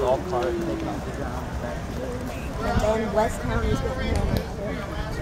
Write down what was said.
Golf cart. And then West Town is getting hammered.